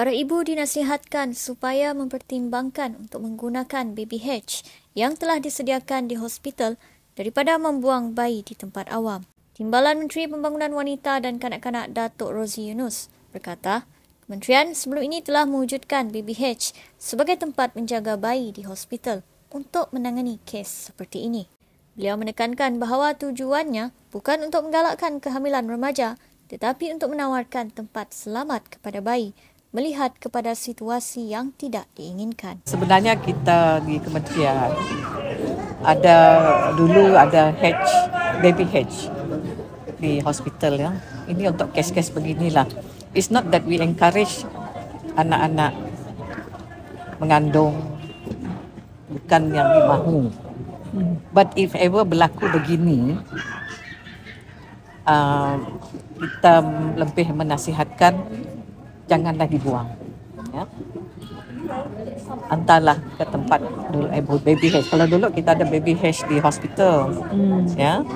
Para ibu dinasihatkan supaya mempertimbangkan untuk menggunakan baby hatch yang telah disediakan di hospital daripada membuang bayi di tempat awam. Timbalan Menteri Pembangunan Wanita dan Kanak-Kanak Datuk Rozi Yunus berkata, Kementerian sebelum ini telah mewujudkan hatch sebagai tempat menjaga bayi di hospital untuk menangani kes seperti ini. Beliau menekankan bahawa tujuannya bukan untuk menggalakkan kehamilan remaja tetapi untuk menawarkan tempat selamat kepada bayi melihat kepada situasi yang tidak diinginkan. Sebenarnya kita di kementerian ada dulu ada hatch baby hatch di hospital ya. Ini untuk kes-kes beginilah. It's not that we encourage anak-anak mengandung bukan yang dimahu. But if ever berlaku begini, uh, kita lebih menasihatkan janganlah dibuang. Ya. Antarlah ke tempat dulu eh, baby hash. Kalau dulu kita ada baby hash di hospital, hmm. ya,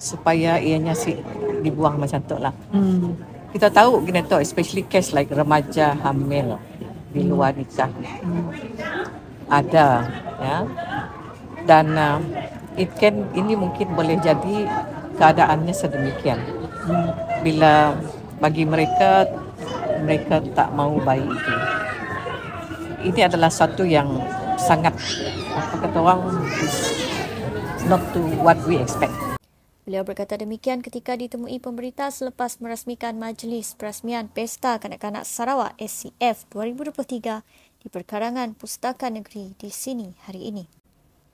supaya ianya si dibuang macam tu lah. Hmm. Kita tahu gini tu, especially case like remaja hamil di luar nikah, hmm. ada, ya, dan uh, it can ini mungkin boleh jadi keadaannya sedemikian. Hmm. Bila bagi mereka mereka tak mau bayi itu. Ini adalah satu yang sangat apa kata orang not to what we expect. Beliau berkata demikian ketika ditemui pemberita selepas merasmikan Majlis Perasmian Pesta Kanak-Kanak Sarawak SCF 2023 di Perkarangan Pustaka Negeri di sini hari ini.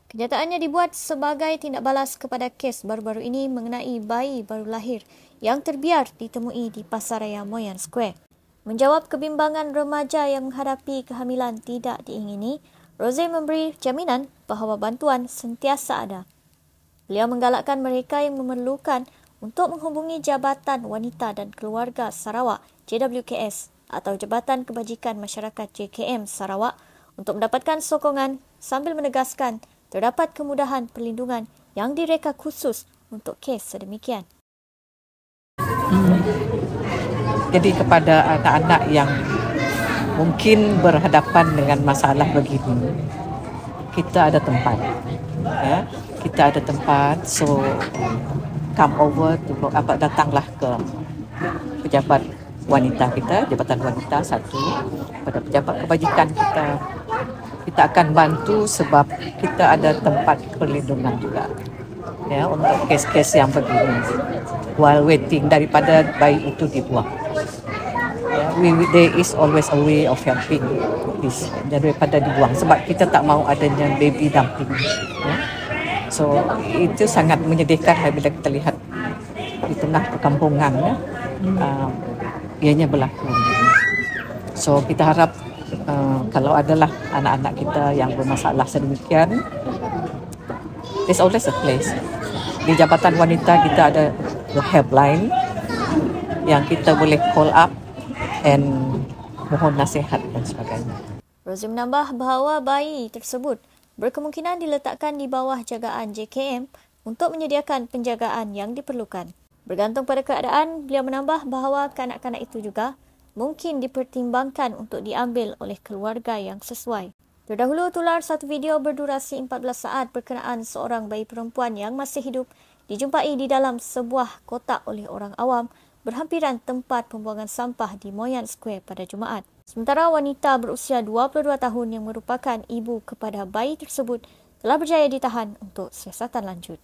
Kenyataannya dibuat sebagai tindak balas kepada kes baru-baru ini mengenai bayi baru lahir yang terbiar ditemui di Pasaraya Moyan Square. Menjawab kebimbangan remaja yang menghadapi kehamilan tidak diingini, Rose memberi jaminan bahawa bantuan sentiasa ada. Beliau menggalakkan mereka yang memerlukan untuk menghubungi Jabatan Wanita dan Keluarga Sarawak JWKS atau Jabatan Kebajikan Masyarakat JKM Sarawak untuk mendapatkan sokongan sambil menegaskan terdapat kemudahan perlindungan yang direka khusus untuk kes sedemikian. Hmm. Jadi kepada anak-anak yang mungkin berhadapan dengan masalah begini, kita ada tempat. Ya, kita ada tempat. So come over to apa datanglah ke pejabat wanita kita, jabatan wanita satu pada pejabat kebajikan kita. Kita akan bantu sebab kita ada tempat perlindungan juga. Ya, untuk kes-kes yang begini while waiting daripada bayi itu dibuang. We, there is always a way of helping this daripada dibuang sebab kita tak mau adanya baby dumping ya. so itu sangat menyedihkan bila kita lihat di tengah perkampungan ya. Uh, ianya berlaku. So kita harap uh, kalau adalah anak-anak kita yang bermasalah sedemikian there's always a place di Jabatan Wanita kita ada helpline yang kita boleh call up and mohon nasihat dan sebagainya. Rozi menambah bahawa bayi tersebut berkemungkinan diletakkan di bawah jagaan JKM untuk menyediakan penjagaan yang diperlukan. Bergantung pada keadaan, beliau menambah bahawa kanak-kanak itu juga mungkin dipertimbangkan untuk diambil oleh keluarga yang sesuai. Terdahulu tular satu video berdurasi 14 saat berkenaan seorang bayi perempuan yang masih hidup dijumpai di dalam sebuah kotak oleh orang awam berhampiran tempat pembuangan sampah di Moyan Square pada Jumaat. Sementara wanita berusia 22 tahun yang merupakan ibu kepada bayi tersebut telah berjaya ditahan untuk siasatan lanjut.